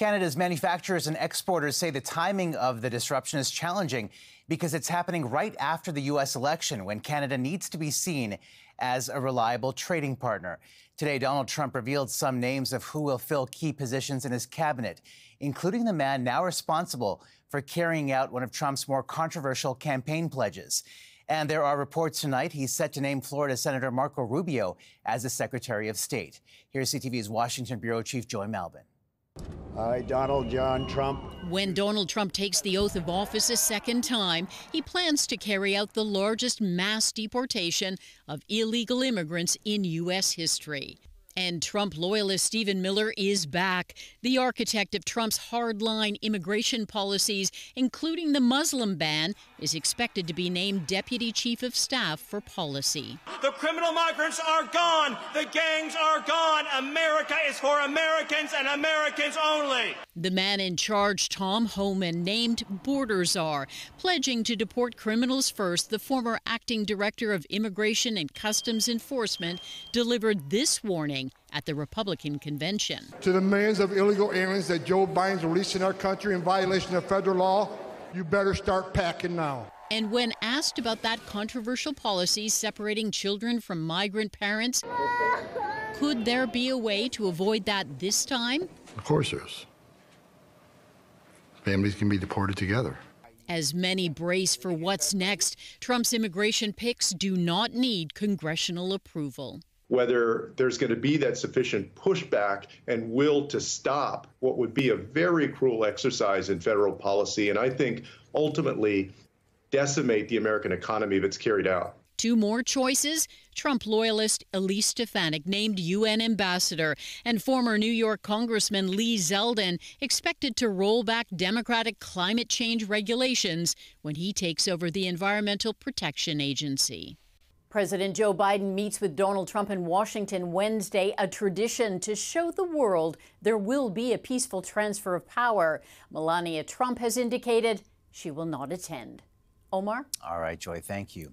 Canada's manufacturers and exporters say the timing of the disruption is challenging because it's happening right after the U.S. election when Canada needs to be seen as a reliable trading partner. Today, Donald Trump revealed some names of who will fill key positions in his cabinet, including the man now responsible for carrying out one of Trump's more controversial campaign pledges. And there are reports tonight he's set to name Florida Senator Marco Rubio as the Secretary of State. Here's CTV's Washington Bureau Chief Joy Malbon. I, Donald John Trump. When Donald Trump takes the oath of office a second time, he plans to carry out the largest mass deportation of illegal immigrants in U.S. history. And Trump loyalist Stephen Miller is back. The architect of Trump's hardline immigration policies, including the Muslim ban, is expected to be named Deputy Chief of Staff for Policy. The criminal migrants are gone. The gangs are gone. America is for Americans and Americans only. The man in charge, Tom Homan, named Border Czar, pledging to deport criminals first. The former acting director of Immigration and Customs Enforcement delivered this warning at the Republican convention. To the millions of illegal aliens that Joe Biden's releasing our country in violation of federal law, you better start packing now. And when asked about that controversial policy separating children from migrant parents, could there be a way to avoid that this time? Of course there is. Families can be deported together. As many brace for what's next, Trump's immigration picks do not need congressional approval whether there's going to be that sufficient pushback and will to stop what would be a very cruel exercise in federal policy, and I think ultimately decimate the American economy if it's carried out. Two more choices. Trump loyalist Elise Stefanik named UN ambassador, and former New York Congressman Lee Zeldin expected to roll back Democratic climate change regulations when he takes over the Environmental Protection Agency. President Joe Biden meets with Donald Trump in Washington Wednesday, a tradition to show the world there will be a peaceful transfer of power. Melania Trump has indicated she will not attend. Omar? All right, Joy, thank you.